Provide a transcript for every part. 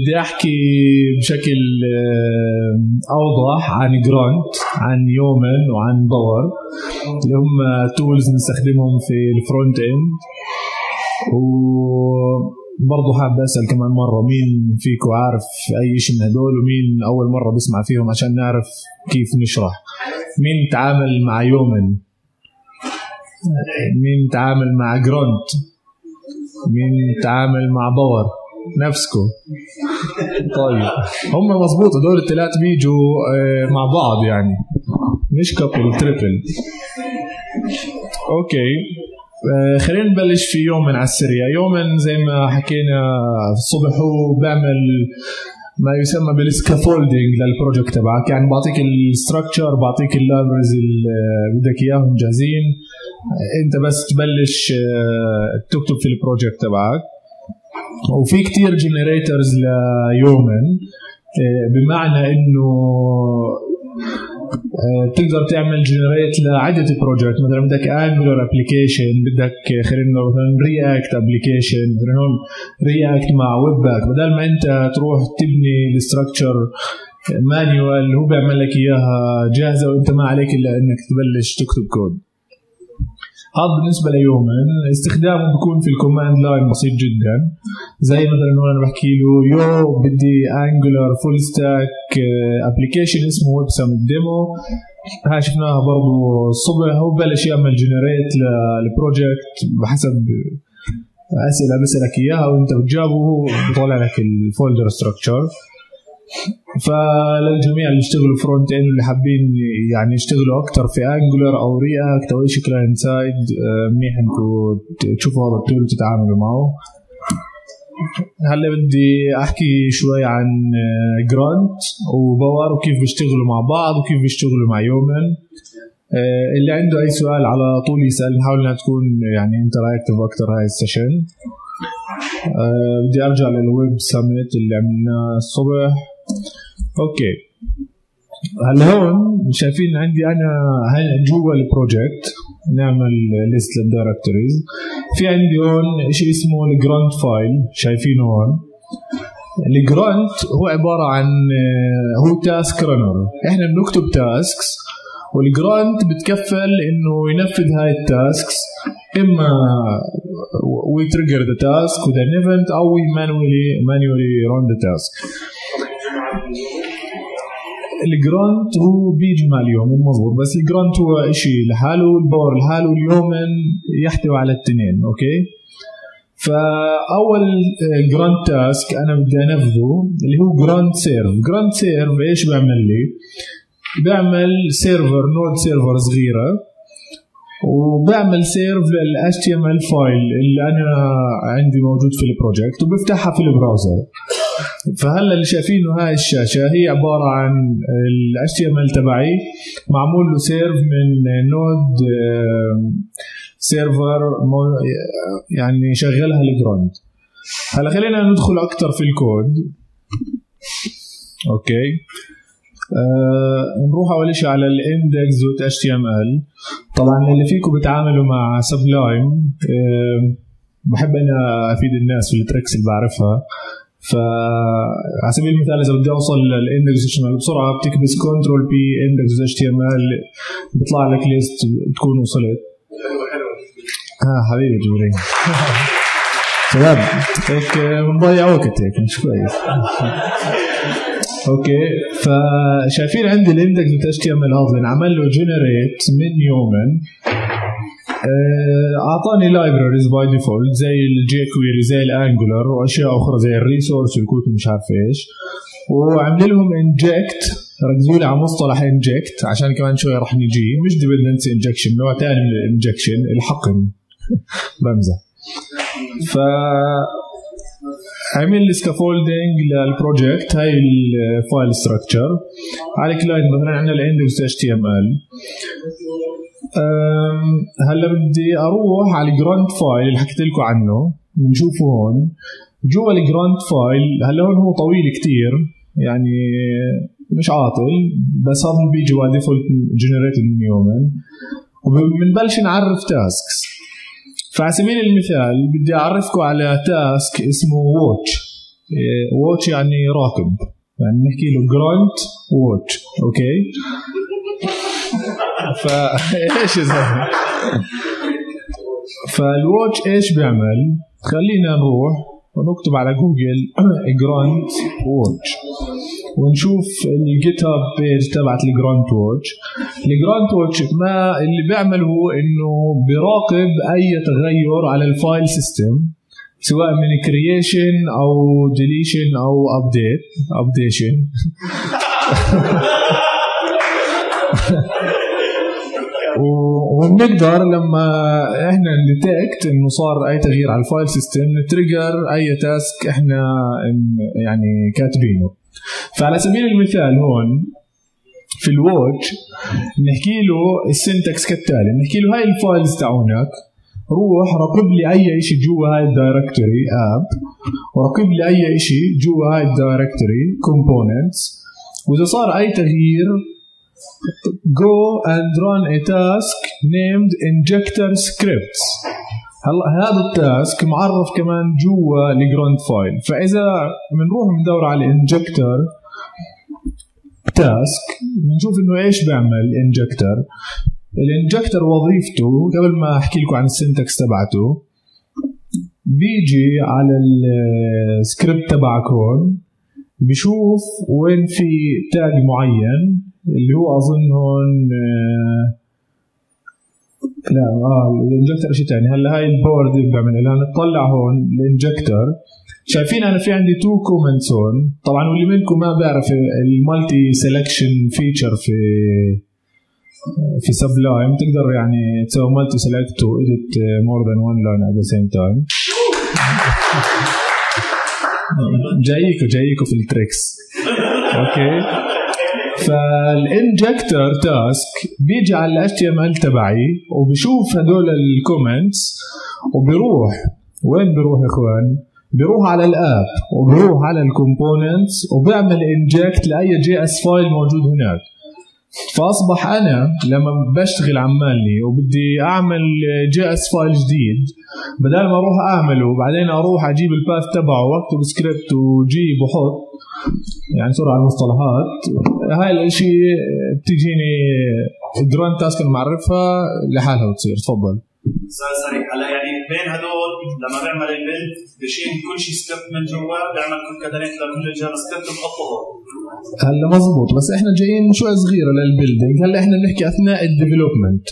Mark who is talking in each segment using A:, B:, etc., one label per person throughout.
A: بدي أحكي بشكل آه، أوضح عن Grunt عن Yeoman وعن Bower اللي هم tools بنستخدمهم في ال front end وبرضه حاب أسأل كمان مرة مين فيكم عارف أي شيء من هدول؟ ومين أول مرة بسمع فيهم عشان نعرف كيف نشرح؟ مين تعامل مع Yeoman مين تعامل مع Grunt مين تعامل مع Bower نفسكم طيب. هم مظبوط هدول الثلاث بيجوا آه، مع بعض يعني. مش couple triple okay آه، خلينا نبلش في Yeoman على السريع. Yeoman زي ما حكينا الصبح هو بيعمل ما يسمى بال scaffolding لل project تبعك. يعني بعطيك ال structure بعطيك ال libraries اللي بدك إياهم جاهزين. أنت بس تبلش آه، تكتب في ال project تبعك. وفي كتير generators ل Yeoman آه، بمعنى إنه آه، بتقدر تعمل generate لعدة project مثلا بدك Angular application بدك خلينا نقول مثلا React application مثلا هون React مع Webpack بدل ما أنت تروح تبني ال structure manual هو بيعمل لك إياها جاهزة وأنت ما عليك إلا إنك تبلش تكتب كود هذا بالنسبة ل Yeoman استخدامه بيكون في ال command line بسيط جدا. زي مثلا هون أنا بحكي له yo بدي Angular full stack application اسمه web summit demo هاي شفناها برضو الصبح هو بلش يعمل generate لل project بحسب أسئلة بسألك إياها وأنت بتجاوبه وهو بيطلع لك ال folder structure فللجميع اللي يشتغلوا front end اللي حابين يعني يشتغلوا أكثر في Angular أو React أو أي شيء client side منيح إنكم تشوفوا هذا ال tool وتتعاملوا معه. هلا بدي أحكي شوي عن Grunt و Bower وكيف بيشتغلوا مع بعض وكيف بيشتغلوا مع Yeoman آه، اللي عنده أي سؤال على طول يسأل نحاول إنها تكون يعني interactive أكثر هاي ال session آه، بدي أرجع لل web summit اللي عملناه الصبح. okay هلا هون شايفين عندي أنا هلا جوا ال project نعمل list لل directories في عندي هون شيء اسمه ال Gruntfile شايفينه هون. ال Grunt هو عبارة عن آه، هو task runner إحنا بنكتب tasks وال Grunt بتكفل إنه ينفذ هاي ال tasks إما we trigger the task with an event أو we manually manually run the task ال Grunt هو بيجي مع ال Yeoman مضبوط بس ال Grunt هو شيء لحاله وال Bower لحاله وال Yeoman يحتوي على الاثنين okay؟ فأول Grunt task أنا بدي أنفذه اللي هو grunt serve. grunt serve إيش بيعمل لي؟ بيعمل server Node server صغيرة وبعمل serve لل HTML file اللي أنا عندي موجود في ال project وبفتحها في ال browser. فهلا اللي شايفينه هاي الشاشة هي عبارة عن ال HTML تبعي. معمول له serve من Node server يعني شغلها ال Grunt هلا خلينا ندخل أكثر في ال code okay. آه نروح أول شيء على ال index dot HTML طبعا اللي فيكم بتعاملوا مع Sublime آه بحب أنا أفيد الناس في ال tricks اللي بعرفها. ف على سبيل المثال إذا بدي أوصل لل index L بسرعة بتكبس control P index HTML بيطلع لك list تكون وصلت. ها آه حبيبي جبرين شباب هيك بنضيع وقت هيك مش كويس. okay فشايفين عندي ال index HTML هذا انعمل له generate من Yeoman أعطاني libraries by default زي ال jQuery زي ال Angular وأشياء أخرى زي ال resource وال code ومش عارف إيش. وعمل لهم inject ركزوا لي على مصطلح inject عشان كمان شوي راح نجي. مش dependency injection نوع ثاني من ال injection الحقن. بمزح. ف عمل scaffolding لل project هاي ال file structure على client مثلا عندنا ال index HTML هلا بدي أروح على ال Gruntfile اللي حكيت لكم عنه بنشوفه هون. جوا ال Gruntfile هلا هون هو طويل كتير يعني مش عاطل بس هذا بيجي default generated من Yeoman. وبنبلش نعرف tasks فعلى سبيل المثال بدي أعرفكم على task اسمه watch watch يعني راقب يعني نحكي له grunt watch okay فايش يا زلمه فال watch إيش بيعمل؟ خلينا نروح ونكتب على Google grunt watch ونشوف ال GitHub page تبعت ال grunt watch ال grunt watch ما اللي بيعمل هو إنه بيراقب أي تغير على ال file system سواء من creation أو deletion أو update addition وبنقدر لما إحنا ن detect إنه صار أي تغيير على ال file system ن trigger أي task إحنا يعني كاتبينه. فعلى سبيل المثال هون في ال watch نحكي له ال syntax كالتالي. نحكي له هاي ال files تاعونك روح راقب لي أي شيء جوا هاي ال directory app وراقب لي أي شيء جوا هاي ال directory components وإذا صار أي تغيير go and run a task named injector scripts. هلا هذا ال task معرف كمان جوا ال Grunt file. فإذا بنروح بندور على ال injector task بنشوف إنه إيش بيعمل ال injector ال injector وظيفته قبل ما أحكي لكم عن ال syntax تبعته بيجي على السكريبت تبعك هون بشوف وين في tag معين. اللي هو اظن هون آه، لا آه ال injector شيء ثاني هلا هاي البورد اللي بعملها نطلع هون ال injector. شايفين أنا في عندي two comments هون. طبعا واللي منكم ما بيعرف ال multi selection feature في في سبلايم تقدر يعني تسوي multi select to edit more than one line at the same time جايكو جايكو في التريكس okay ف ال injector task بيجي على ال HTML تبعي وبشوف هدول ال comments وبيروح وين بيروح يا إخوان؟ بيروح على ال app وبيروح على ال components وبيعمل inject لأي JS file موجود هناك فأصبح أنا لما بشتغل عمالي وبدي أعمل JS file جديد بدل ما أروح أعمله وبعدين أروح أجيب ال path تبعه وأكتب سكريبت وجيب وحط يعني سرعه على المصطلحات. هاي الإشي بتجيني Grunt task المعرفها لحالها بتصير. تفضل.
B: سؤال سريع هلا يعني بين هدول لما بيعمل ال build بشيل كل شيء سكريبت من جوا بيعمل كل concatenate لكل الجافا سكريبت بحطه
A: هلا مزبوط. بس إحنا جايين شوي صغيرة لل building هلا إحنا بنحكي أثناء ال development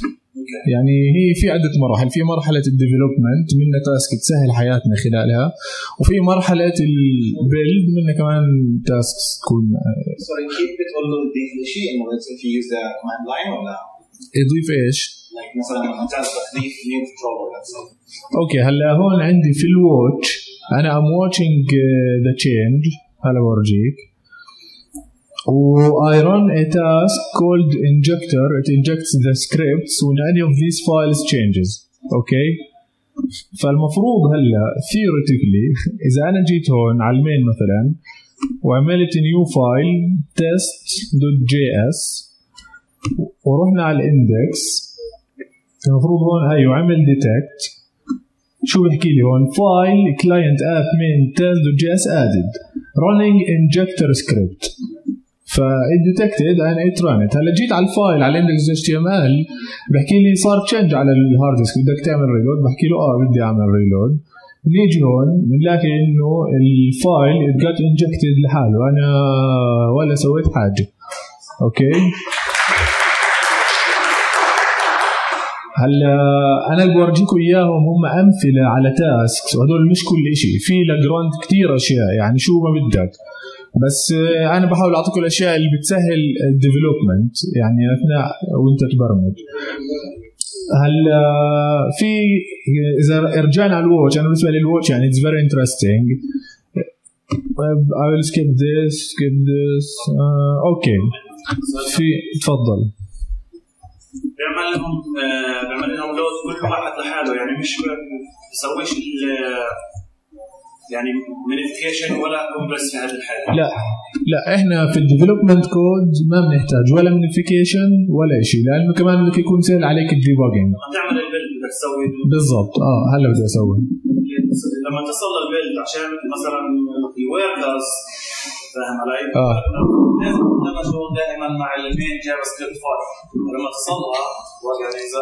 A: يعني هي في عدة مراحل. في مرحلة ال development منها task تسهل حياتنا خلالها. وفي مرحلة ال build منها كمان task تكون
C: sorry كيف بتقول له تضيف شيء؟ انه use the command line ولا؟
A: يضيف إيش؟
C: like مثلا لما تعرف تضيف new controller
A: okay هلا هون عندي في ال watch أنا am watching the change هلا بورجيك. Run a task called injector. It injects the scripts when any of these files changes. Okay. فالمفروض هلا theoretically اذا أنا جيت هون على المين مثلا وعملت new file test.js ورحنا على ال index المفروض هون أيوه عمل detect شو بيحكي لي هون file client app main test.js added running injector script ف ال detected أنا it ran it هلا جيت على ال file على ال index HTML بحكي لي صار change على ال hard disk بدك تعمل reload بحكي له آه بدي أعمل reload نيجي هون بنلاقي إنه ال file get injected لحاله. أنا ولا سويت حاجة. okay؟ هلا أنا بورجيكم إياهم هم أمثلة على tasks وهدول مش كل شيء في ل Grunt كثير أشياء يعني شو ما بدك. بس أنا بحاول اعطيكم الأشياء اللي بتسهل ال development يعني أثناء وأنت تبرمج. هلا في إذا رجعنا على ال watch أنا بالنسبة لي ال watch يعني it's very interesting I will skip this skip this uh, okay. في تفضل.
B: بيعمل لهم آه، بيعمل لهم load كل واحد لحاله يعني مش بيسويش يعني minification ولا compress في هذه الحاله
A: لا. لا إحنا في ال development code ما بنحتاج ولا minification ولا شيء لأنه كمان بدك يكون سهل عليك ال debugging
B: لما تعمل ال build بدك تسوي.
A: بالضبط. آه هلا بدي أسوي.
B: لما تصل لل build عشان مثلا ال workers فاهم علي؟
A: آه.
B: لازم تندمجوا دائما مع ال main JavaScript file ولما تصلها يعني إذا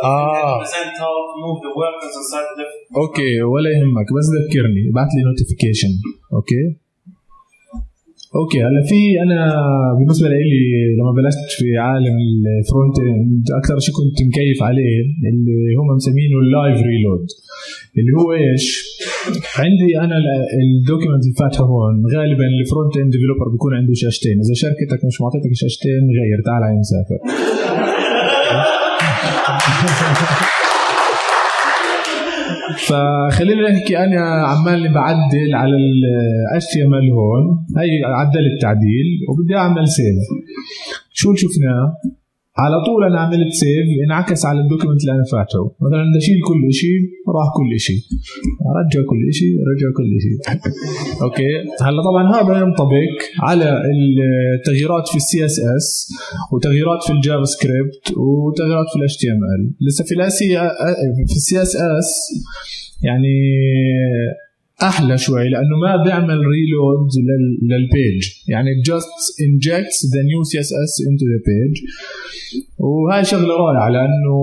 B: different
A: okay ولا يهمك بس ذكرني ابعث لي notification okay؟ okay هلا في أنا بالنسبة لي لما بلشت في عالم ال front end أكثر شيء كنت مكيف عليه اللي هم مسمينه ال live reload اللي هو إيش؟ عندي أنا ال document اللي فاتحه هون غالبا ال front end developer بيكون عنده شاشتين إذا شركتك مش معطيتك شاشتين غير تعال على نسافر فخلينا نحكي أنا عمال بعدل على ال HTML هون. هي عدل التعديل وبدي أعمل save شو شفناه على طول أنا عملت سيف انعكس على ال document اللي أنا فاتحه. مثلا اشيل كل شيء راح كل شيء رجع كل شيء رجع كل شيء okay؟ هلا طبعا هذا ينطبق على التغييرات في ال CSS وتغييرات في ال JavaScript وتغييرات في ال HTML لسه في الاسي في ال CSS يعني أحلى شوي لأنه ما بيعمل reload لل page يعني just injects the new css into the page. وهاي شغلة رائعة لأنه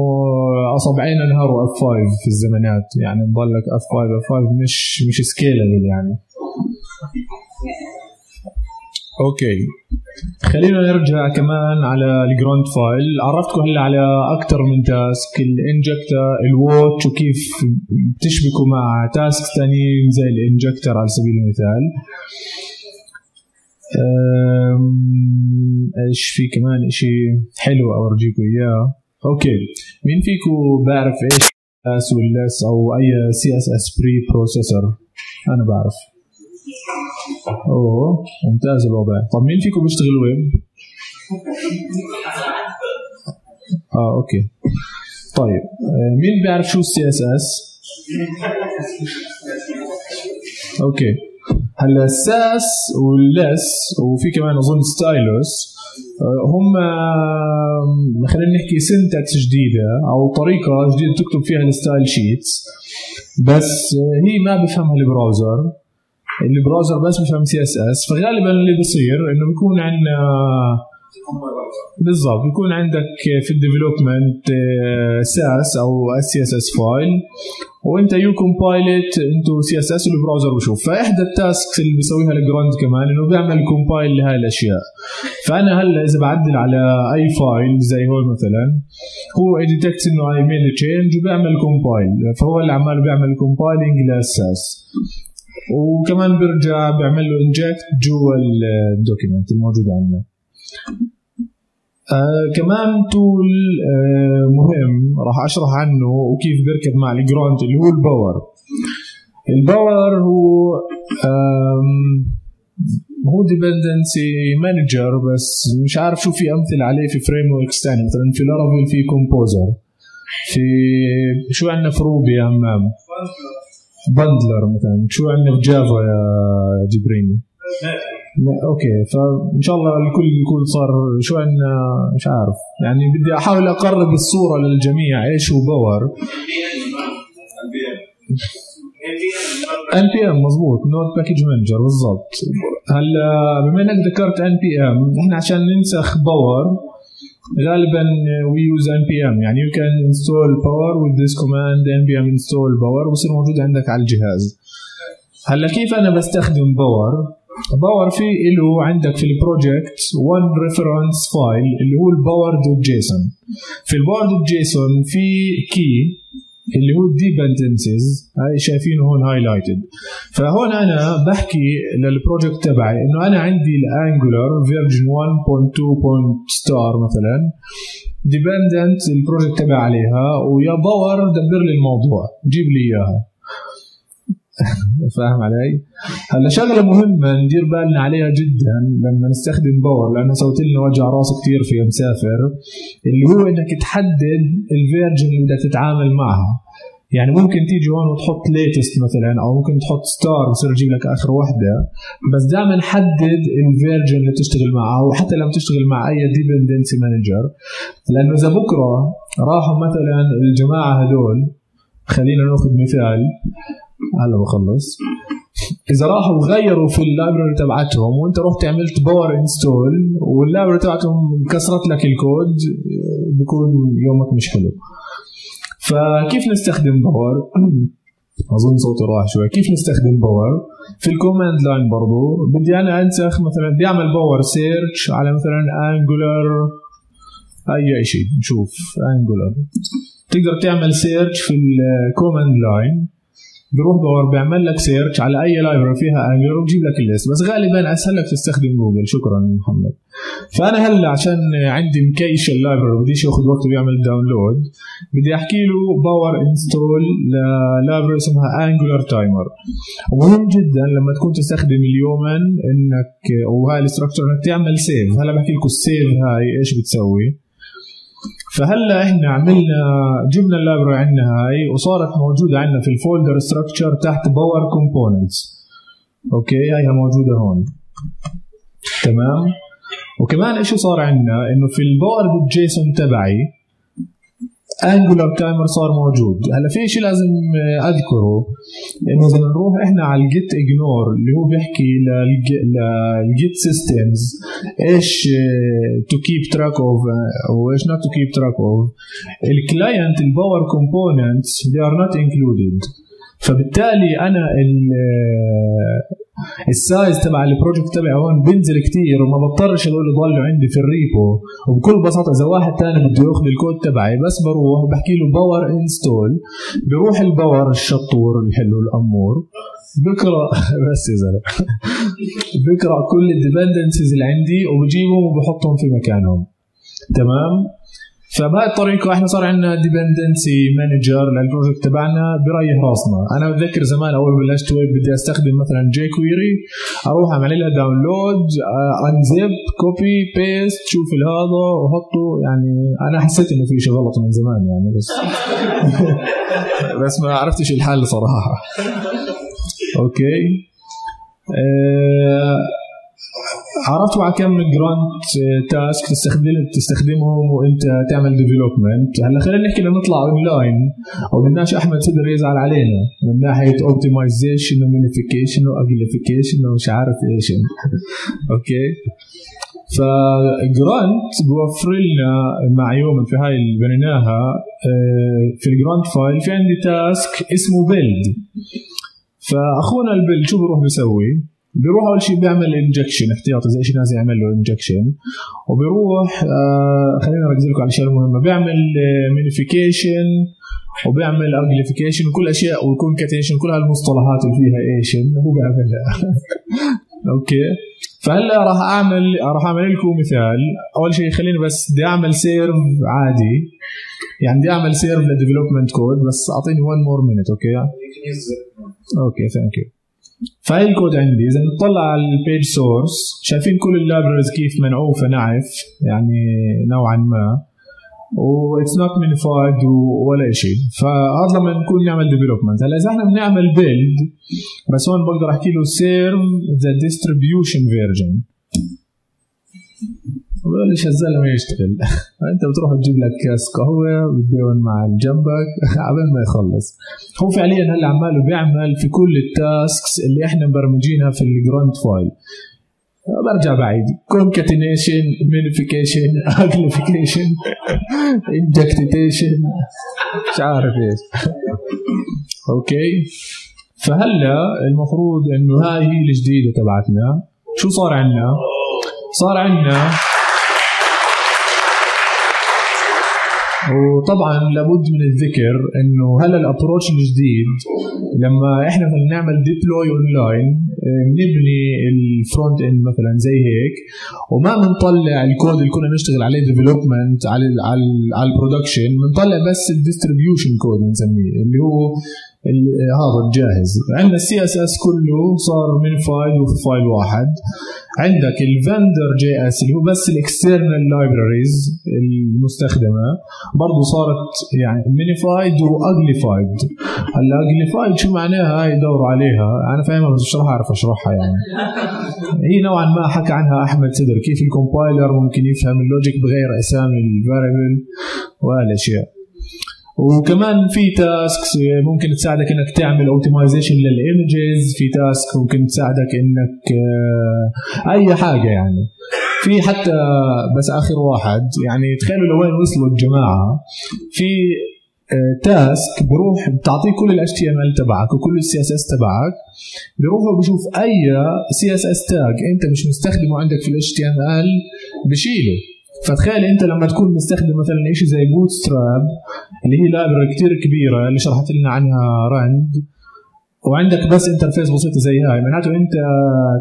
A: اصابعينا انهاروا F 5 في الزمانات يعني تضلك F 5 F 5 مش مش scalable يعني. okay. خلينا نرجع كمان على ال Gruntfile عرفتكم هلا على أكثر من task ال injector ال watch وكيف بتشبكوا مع task ثانيين زي ال injector على سبيل المثال. إيش في كمان إشي حلو أورجيكم إياه؟ okay. مين فيكم بعرف إيش Sass وال Less أو أي CSS preprocessor أنا بعرف. أوه ممتاز الوضع. طب مين فيكم بيشتغل ويب آه okay. طيب آه، مين بيعرف شو ال CSS okay. هلا ال Sass وال Less وفي كمان أظن Stylus. آه، هم خلينا نحكي syntax جديدة أو طريقة جديدة تكتب فيها ال stylesheets بس آه، هي ما بفهمها ال browser. ال browser بس بفهم CSS فغالبا اللي بيصير إنه بيكون عندنا بالضبط بيكون عندك في ال development Sass أو SCSS file and then you compile it into CSS وال browser بشوف. فإحدى ال tasks اللي بيسويها ال Grunt كمان إنه بيعمل compile لهاي الأشياء. فأنا هلأ إذا بعدل على أي file زي هون مثلا هو detect إنه I made change وبيعمل compile فهو اللي عمال بيعمل compiling لل Sass وكمان بيرجع بيعمل له inject جوا ال document الموجود عندنا. آه كمان tool آه مهم راح أشرح عنه وكيف بيركب مع ال Grunt اللي هو ال Bower. ال Bower هو هو dependency manager بس مش عارف شو في أمثلة عليه في frameworks ثانية مثلا في Laravel في Composer في شو عندنا في Ruby يا همام Bundler مثلا. شو عندنا في Java يا جبريني okay. فإن شاء الله الكل يكون صار شو عندنا؟ مش عارف. يعني بدي أحاول أقرب الصورة للجميع. إيش هو Bower؟ NPM مضبوط node package manager بالضبط. هلا بما إنك ذكرت NPM إحنا عشان ننسخ Bower غالبا we use NPM يعني you can install Bower with this command NPM install Bower بصير موجود عندك على الجهاز. هلأ كيف أنا بستخدم Bower Bower في له عندك في ال project one reference file اللي هو ال bower dot json في ال bower dot json في key اللي هو ال dependencies هاي شايفينه هون highlighted فهون أنا بحكي لل project تبعي إنه أنا عندي ال Angular version 1.2 star مثلا dependent ال project تبعي عليها ويا Bower دبر لي الموضوع. جيب لي إياها. فاهم علي؟ هلا شغلة مهمة ندير بالنا عليها جدا لما نستخدم Bower لأنه سوت لنا وجع راس كثير في مسافر اللي هو إنك تحدد ال version اللي بدك تتعامل معها. يعني ممكن تيجي هون وتحط latest مثلا أو ممكن تحط star بصير يجيب لك آخر وحدة. بس دائما حدد ال version اللي تشتغل معها وحتى لما تشتغل مع أي dependency manager لأنه إذا بكرة راحوا مثلا الجماعة هدول خلينا نأخذ مثال. هلا بخلص. إذا راحوا غيروا في ال library تبعتهم وأنت رحت عملت Bower install وال library تبعتهم كسرت لك الكود بيكون يومك مش حلو. فكيف نستخدم Bower أظن صوتي راح شوي. كيف نستخدم Bower في ال command line برضو. بدي أنا أنسخ مثلا بدي أعمل Bower search على مثلا Angular أي شيء. نشوف Angular تقدر تعمل search في ال command line بروح Bower بيعمل لك search على أي library فيها Angular وبجيب لك ال list بس غالبا أسهل لك تستخدم جوجل شكرا محمد. فأنا هلأ عشان عندي م cache ال library بديش ياخذ وقت ويعمل download بدي أحكي له Bower install لل library اسمها Angular timer ومهم جدا لما تكون تستخدم ال Yeoman إنك وهاي ال structure إنك تعمل save هلأ بحكي لكم ال save هاي إيش بتسوي؟ فهلا إحنا عملنا جبنا ال library عندنا هاي وصارت موجودة عندنا في ال folder structure تحت bower components okay هاي موجودة هون. تمام؟ وكمان إيش صار عندنا؟ إنه في ال bower json تبعي Angular timer صار موجود. هلا في شيء لازم أذكره. إنه إذا نروح إحنا على ال gitignore اللي هو بيحكي لل Git systems إيش to keep track of وإيش not to keep track of ال client ال Bower components they are not included. فبالتالي أنا ال size تبع ال project تبعي هون بينزل كتير وما بضطرش هدول يضلوا عندي في ال repo. وبكل بساطة إذا واحد تاني بده يأخذ الكود تبعي بس بروح بحكي له bower install بروح ال Bower الشطور الحلو الأمور. بقرأ بس يا زلمة. بقرأ كل ال dependencies اللي عندي وبجيبهم وبحطهم في مكانهم. تمام؟ فبهاي الطريقة إحنا صار عندنا dependency manager لل project تبعنا بريح راسنا. أنا بتذكر زمان أول بلشت ويب بدي أستخدم مثلا jQuery أروح أعمل لها download unzip copy paste شوف هذا وأحطه. يعني أنا حسيت إنه في شيء غلط من زمان يعني بس بس ما عرفتش الحل صراحة. أوكي. أه عرفت بعد كم Grunt task تستخدم تستخدمهم وانت تعمل development هلا خلينا نحكي نطلع اونلاين أو بدناش أحمد سدر يزعل علينا. من ناحية optimization و minification و uglification ومش عارف إيش. أوكي؟ ف Grunt بوفر لنا مع Yeoman في هاي اللي بنيناها في ال Gruntfile في عندي task اسمه build فأخونا ال build شو بروح بيسوي؟ بيروح أول شيء بيعمل injection احتياطي زي إيش لازم يعمل له injection وبيروح آه خلينا أركز لكم على الاشياء المهمه بيعمل minification وبيعمل uglification وكل أشياء و concatenation كل هالمصطلحات اللي فيها ation هو بيعملها. Okay. فهلأ راح أعمل راح أعمل لكم مثال. أول شيء خليني بس بدي أعمل serve عادي. يعني بدي أعمل serve ل development code بس أعطيني 1 more minute okay? Okay thank you فهي الكود عندي. إذا نطلع على ال page source شايفين كل ال libraries كيف منعوفه نعف يعني نوعا ما. و it's not minified ولا شيء فهذا لما نكون نعمل development هلأ إذا إحنا بنعمل build بس هون بقدر أحكي له serve the distribution version وبلش الزلمه يشتغل. انت بتروح تجيب لك كاس قهوة بتداون مع جنبك. قبل ما يخلص. هو فعليا هلا عماله بيعمل في كل ال tasks اللي إحنا مبرمجينها في ال Gruntfile. برجع بعيد. concatenation minification uglification injectation مش عارف إيش. Okay. فهلا المفروض إنه هاي هي الجديدة تبعتنا. شو صار عندنا؟ صار عندنا وطبعا لابد من الذكر إنه هلا ال approach الجديد لما إحنا مثلا نعمل deploy online بنبني ال front end مثلا زي هيك وما بنطلع الكود اللي كنا نشتغل عليه development على على على ال production بنطلع بس ال distribution code بنسميه اللي هو هذا الجاهز. عندنا ال CSS كله صار وفي file واحد. عندك ال vendor JS اللي هو بس ال external libraries المستخدمة. برضه صارت يعني minified و uglified هلا uglified شو معناها؟ هاي دوروا عليها. أنا فاهمها بس مش راح أعرف أشرحها يعني. هي نوعا ما حكى عنها أحمد سدر. كيف ال compiler ممكن يفهم ال logic بغير أسامي ال variable وهالأشياء. وكمان في tasks ممكن تساعدك إنك تعمل optimization لل images في task ممكن تساعدك إنك آه، أي حاجة يعني. في حتى بس آخر واحد يعني تخيلوا لوين وصلوا الجماعة. في task بروح بتعطيه كل ال HTML تبعك وكل ال CSS تبعك. بيروح بشوف أي CSS tag أنت مش مستخدمه عندك في ال HTML بشيله. فتخيل انت لما تكون مستخدم مثلا شيء زي Bootstrap اللي هي library كثير كبيرة اللي شرحت لنا عنها راند وعندك بس interface بسيطة زي هاي. معناته أنت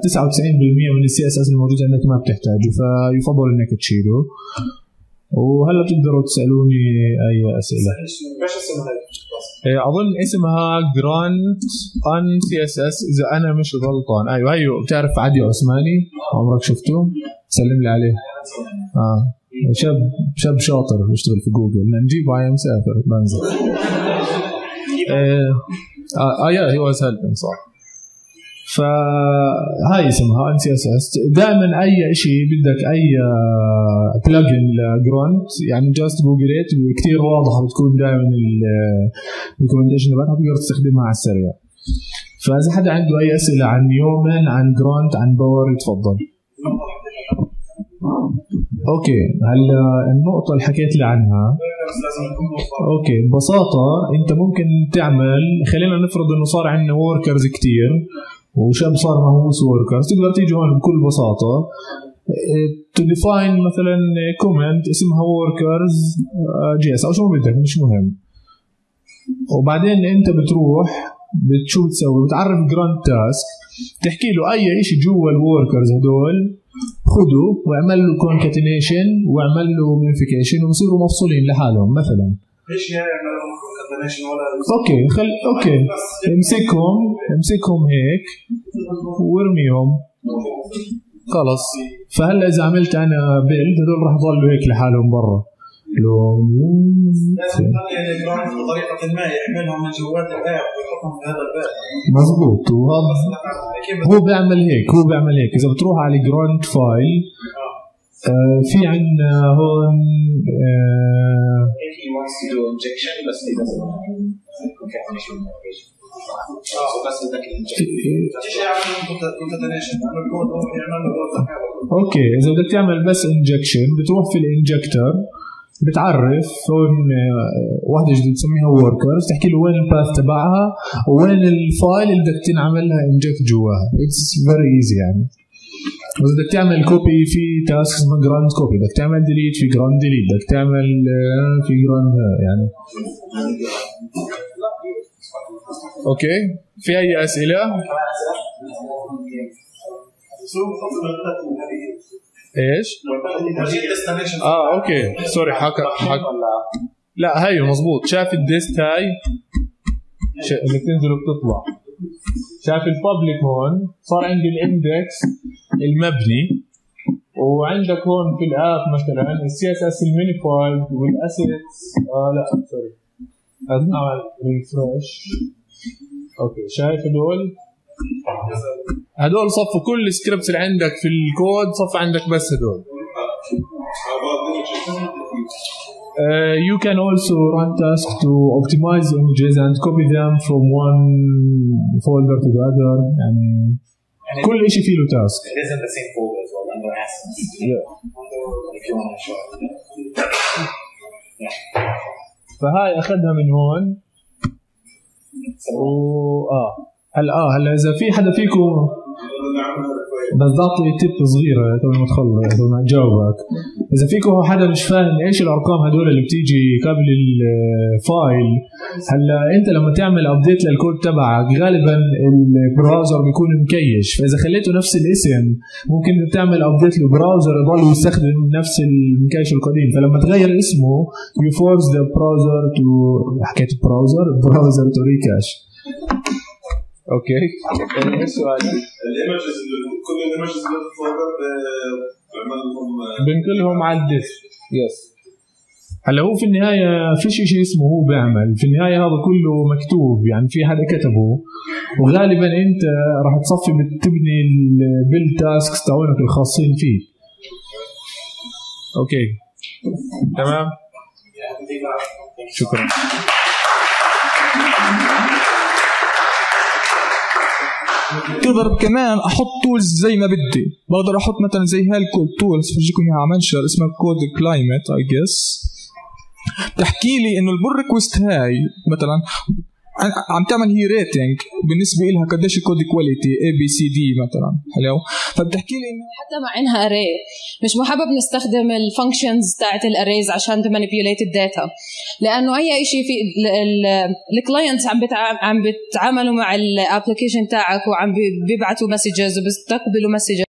A: 99% من ال CSS الموجود عندك ما بتحتاجه فيفضل إنك تشيله. وهلا بتقدروا تسألوني أي أسئلة؟
C: إيش اسمها؟
A: إيه، أظن اسمها جراند ان سي اس اس إذا أنا مش غلطان. أيوه أيوه بتعرف عدي عثماني؟ عمرك شفته سلم لي عليه. آه. شاب شاب شاطر بيشتغل في جوجل. نجيبه على مسافر بنزل. آه آه yeah he was helping صح. فهاي اسمها uncss دائما أي شيء بدك أي plugin ل Grunt يعني just Google it كثير واضحة بتكون دائما ال recommendation تبعتها بتقدر تستخدمها على السريع. فإذا حدا عنده أي أسئلة عن Yeoman عن Grunt عن Bower يتفضل. Okay. هلا النقطة اللي حكيت لي عنها. Okay. ببساطة أنت ممكن تعمل خلينا نفرض إنه صار عندنا workers كتير وشاب صار مهووس workers تقدر تيجي هون بكل بساطة. to define مثلا command اسمها workers JS أو شو بدك مش مهم. وبعدين أنت بتروح بتشو بتسوي بتعرف grunt task تحكي له أي شيء جوا ال workers هدول خده واعمل له concatenation واعمل له minification وبصيروا مفصولين لحالهم مثلا.
B: ليش يعملوا concatenation ولا
A: okay خل okay. امسكهم امسكهم هيك وارميهم. خلص. فهلا إذا عملت أنا build هدول راح يضلوا هيك لحالهم برا.
B: لازم الجراند بطريقه ما يحملهم من جوات الاب ويحطهم في هذا الباب كيف
A: هو بيعمل هيك هو بيعمل هيك إذا بتروح على جراند فايل آه في عندنا هون آه
C: If he wants to do injection, بس he doesn't want concatenation medication. So بس بدك injection.
B: ليش يعملوا كونكاتينيشن؟ لأنه الكود هو يعمل له روت
A: أوكي إذا بدك تعمل بس انجكشن بتروح في الانجكتر بتعرف آه، واحدة جديدة تسميها workers تحكي له وين ال path تبعها وين ال file اللي بدك تنعمل لها inject جواها. it's very easy يعني. واذا بدك تعمل copy في task اسمها grunt copy بدك تعمل delete في grunt delete بدك تعمل آه، في grunt يعني. okay في أي أسئلة؟ إيش؟ آه okay. sorry حكى حكى لا هي مزبوط شاف ال dist هاي اللي بتنزل وبتطلع. شاف ال public هون. صار عندي ال index المبني. وعندك هون في ال app مثلا ال CSS ال minified وال assets. آه لا sorry لازم refresh okay شايف هدول هدول صفوا كل السكريبتس اللي عندك في الكود صف عندك بس هدول Uh, you can also run tasks to optimize images and copy them from one folder to the other يعني كل شيء فيه له task
C: It is in the same folder as well, under assets.
A: Yeah.
C: If you want to show it.
A: فهاي اخذها من هون و آه هلا آه هلا إذا في حدا فيكم بس بعطي تip صغيرة تو ما تخلص تو ما تجاوبك. إذا فيكم حدا مش فاهم إيش الأرقام هدول اللي بتيجي قبل ال file هلا أنت لما تعمل update لل code تبعك غالبا ال browser بيكون م cache. فإذا خليته نفس الاسم ممكن تعمل update لل browser يضل يستخدم نفس الم cache القديم. فلما تغير اسمه force the browser to حكيت browser browser to recache. okay إيش سؤالك؟
D: ال images كل ال images اللي في لهم
A: بنقلهم على ال dist. yes هلا هو في النهاية فيش شيء اسمه هو بيعمل. في النهاية هذا كله مكتوب. يعني في حدا كتبه. وغالبا أنت راح تصفي بتبني ال build tasks تاعونك الخاصين فيه. okay تمام؟ شكرا.
E: بقدر كمان أحط tools زي ما بدي. بقدر أحط مثلا زي هاي ال tools فرجيكم إياها على منشر اسمها Code Climate اي جس بتحكي لي إنه ال pull request هاي مثلا عم تعمل هي rating بالنسبة لها قديش ال code quality A B C D مثلا. حلو فبتحكي لي إنه
F: حتى مع انها array مش محبب نستخدم ال functions تاعت ال arrays عشان ت manipulate ال data لأنه أي شيء في ال clients عم عم بيتعاملوا مع ال application تاعك وعم بيبعتوا messages وبيستقبلوا messages